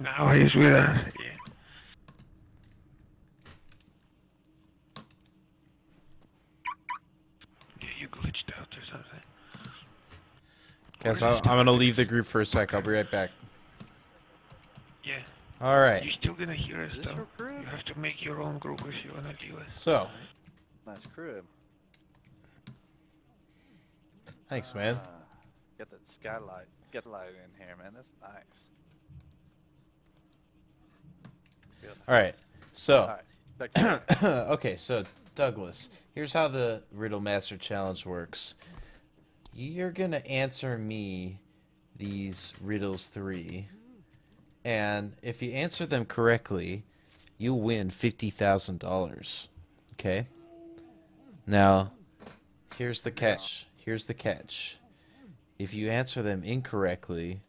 Now he's with us. Yeah. Yeah, you glitched out or something. Guys, Or I'll, you I'm gonna leave the group for a sec. I'll be right back. Yeah. All right. You're still gonna hear us though. crib? You have to make your own group if you wanna do it. So, Nice crib. thanks, man. Ah, Get that skylight. Get light in here, man. That's nice. Good. All right. So, to you. okay, so Douglas, here's how the Riddle Master Challenge works. You're gonna answer me these riddles three, and if you answer them correctly, you'll win fifty thousand dollars. Okay. Now, here's the catch. Here's the catch. If you answer them incorrectly,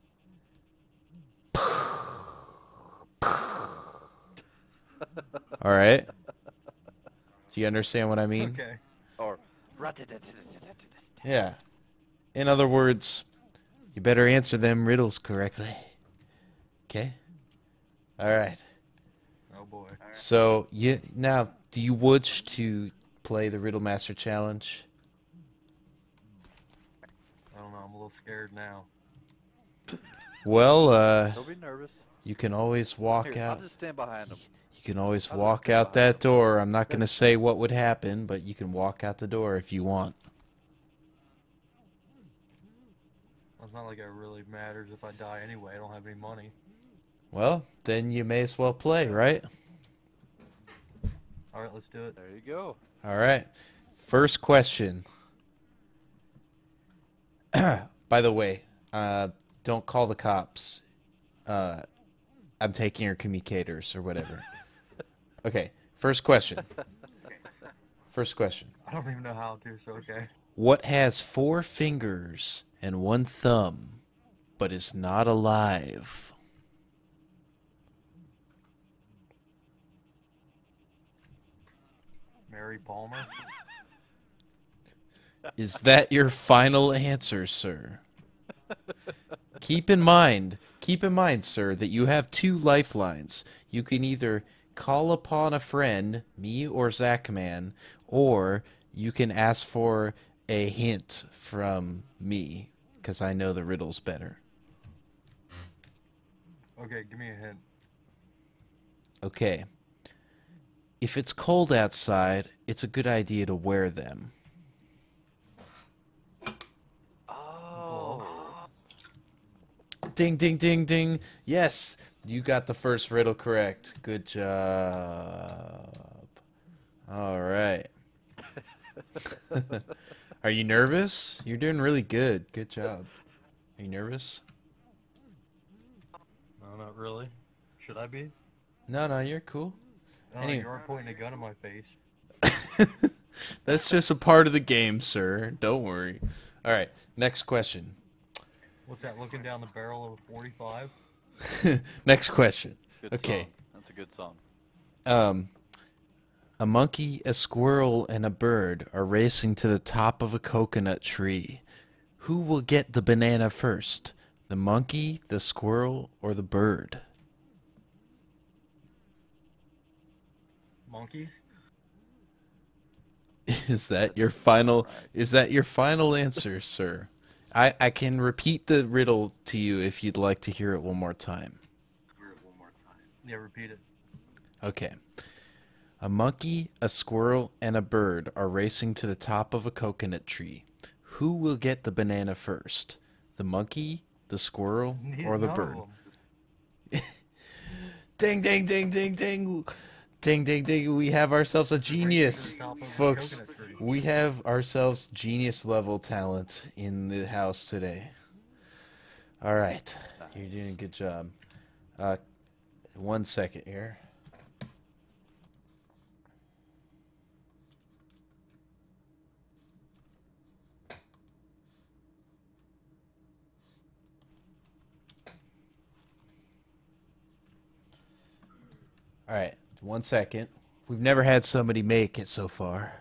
all right. Do you understand what I mean? okay. Or. Yeah. In other words, you better answer them riddles correctly. Okay? All right. Oh boy. So, you now do you wish to play the Riddle Master Challenge? I don't know, I'm a little scared now. Well, uh Don't be nervous. you can always walk Here, I'll out just stand behind him. You can always I'll walk out that door. I'm not going to say what would happen, but you can walk out the door if you want. It's not like it really matters if I die anyway. I don't have any money. Well, then you may as well play, right? All right, let's do it. There you go. All right. First question. By the way, uh, don't call the cops. Uh, I'm taking your communicators or whatever. Okay. First question. First question. I don't even know how to, so okay. What has four fingers and one thumb, but is not alive? Mary Palmer. Is that your final answer, sir? keep in mind, keep in mind, sir, that you have two lifelines. You can either call upon a friend, me or Zachman, or you can ask for a hint from me, because I know the riddles better. Okay, give me a hint. Okay. If it's cold outside, it's a good idea to wear them. Oh. Ding, ding, ding, ding. Yes, you got the first riddle correct. Good job. All right. Are you nervous? You're doing really good. Good job. Are you nervous? No, not really. Should I be? No, no, you're cool. No, Any- you aren't pointing a gun in my face. That's just a part of the game, sir. Don't worry. All right, next question. What's that, looking down the barrel of a 45? next question. Good Okay. Song. That's a good song. Um, a monkey, a squirrel, and a bird are racing to the top of a coconut tree. Who will get the banana first? The monkey, the squirrel, or the bird? Monkey? Is that your final is that your final answer, sir? I, I can repeat the riddle to you if you'd like to hear it one more time. Yeah, repeat it. Okay. A monkey, a squirrel, and a bird are racing to the top of a coconut tree. Who will get the banana first? The monkey, the squirrel, or the bird? Ding, ding, ding, ding, ding. Ding, ding, ding. We have ourselves a genius. Folks. We have ourselves genius level talent in the house today. All right. You're doing a good job. Uh, one second here. All right, one second. We've never had somebody make it so far.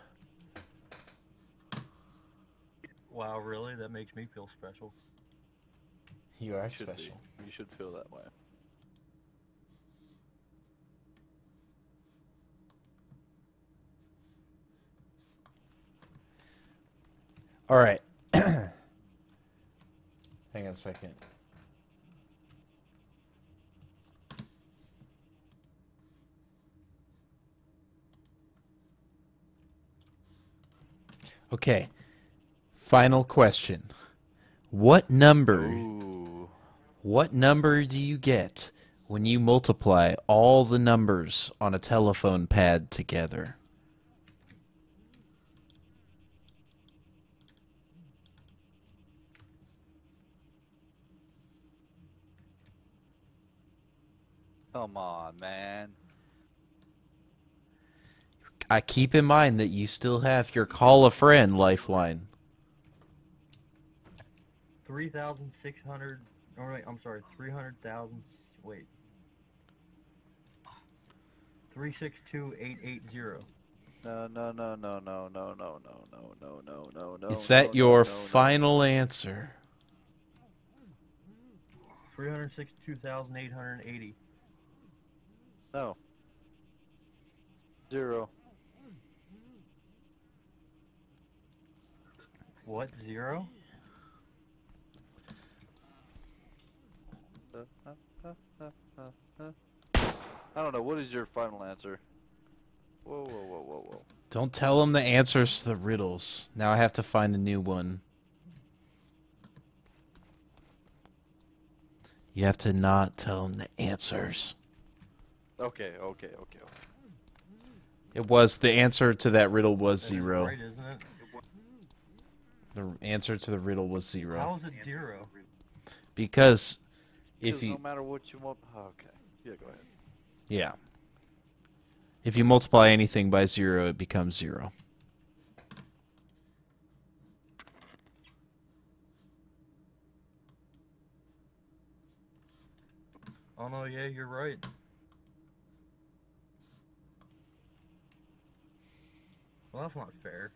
really? That makes me feel special. You are you special. Be. You should feel that way. All right. Hang on a second. Okay. Final question. What number Ooh. what number do you get when you multiply all the numbers on a telephone pad together? Come on, man. I keep in mind that you still have your call a friend lifeline. 3,600, or wait, I'm sorry, 300,000, wait. 362880. No, no, no, no, no, no, no, no, no, no, no, no, no. Is no, that no, your no, no. final answer? 362,880. No. Zero. What, zero? Uh, uh, uh, uh, uh, uh. I don't know. What is your final answer? Whoa, whoa, whoa, whoa, whoa. Don't tell them the answers to the riddles. Now I have to find a new one. You have to not tell them the answers. Okay, okay, okay, okay. It was the answer to that riddle was That is zero. Right, isn't it? The answer to the riddle was zero. How is it zero? Because if 'Cause you no matter what you want. oh, okay. Yeah, go ahead. yeah. If you multiply anything by zero, it becomes zero. Oh no, yeah, you're right. Well, that's not fair.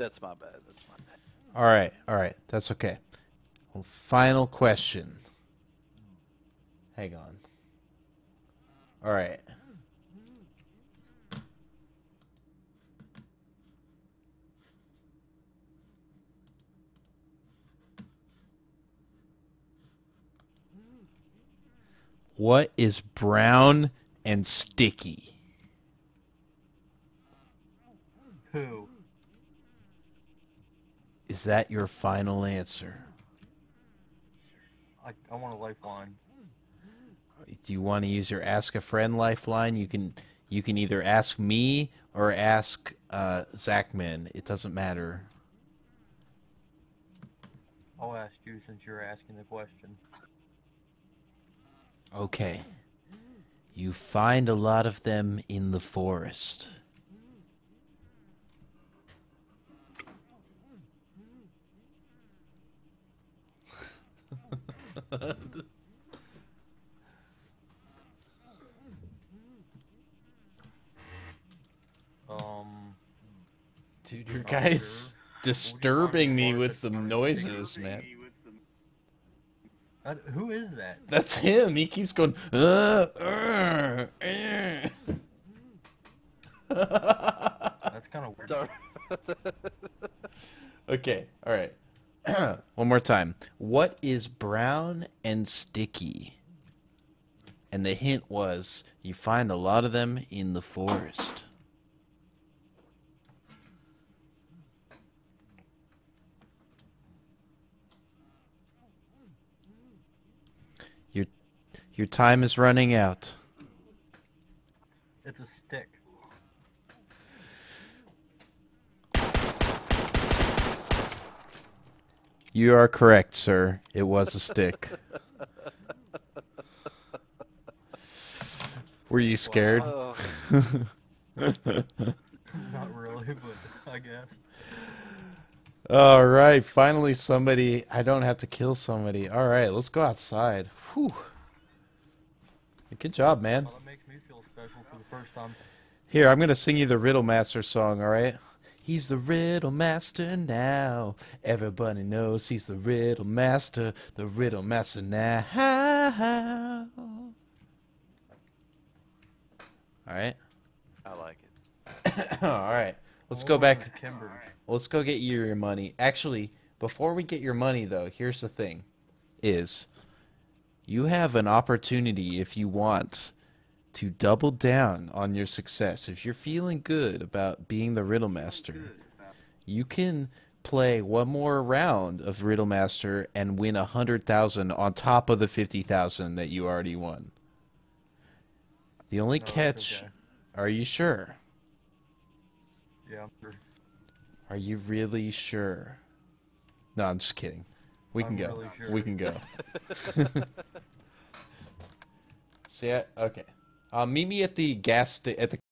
That's my bad. That's my bad. All right, all right, that's okay. Well, final question. Hang on. All right. What is brown and sticky? Who? Is that your final answer? I, I want a lifeline. do you want to use your ask a friend lifeline you can you can either ask me or ask uh, zachman it doesn't matter I'll ask you since you're asking the question. okay you find a lot of them in the forest Um, dude your guys sure. disturbing me with the noises man I, who is that? that's him he keeps going uh, uh, uh. That's kind of weird. Okay, all right. One more time. What is brown and sticky? And the hint was you find a lot of them in the forest. Your your time is running out. It's a stick. You are correct, sir. It was a stick. Were you scared? Oh, Not really, but I guess. All right, finally somebody. I don't have to kill somebody. All right, let's go outside. Whew. Good job, man. Well, that makes me feel special for the first time. Here, I'm gonna sing you the Riddle Master song. All right. He's the Riddle Master now. Everybody knows he's the Riddle Master. The Riddle Master now. All right. I like it. All right. Let's Hold go back. to Kimber. Let's go get you your money. Actually, before we get your money though, here's the thing is you have an opportunity if you want to double down on your success. If you're feeling good about being the riddle master, you can play one more round of riddle master and win a hundred thousand on top of the fifty thousand that you already won. The only oh, No, catch okay. are you sure? Yeah, I'm sure. Are you really sure? No, I'm just kidding. We can I'm go. really sure. We can go. See, it? okay. Uh, meet me at the gas at the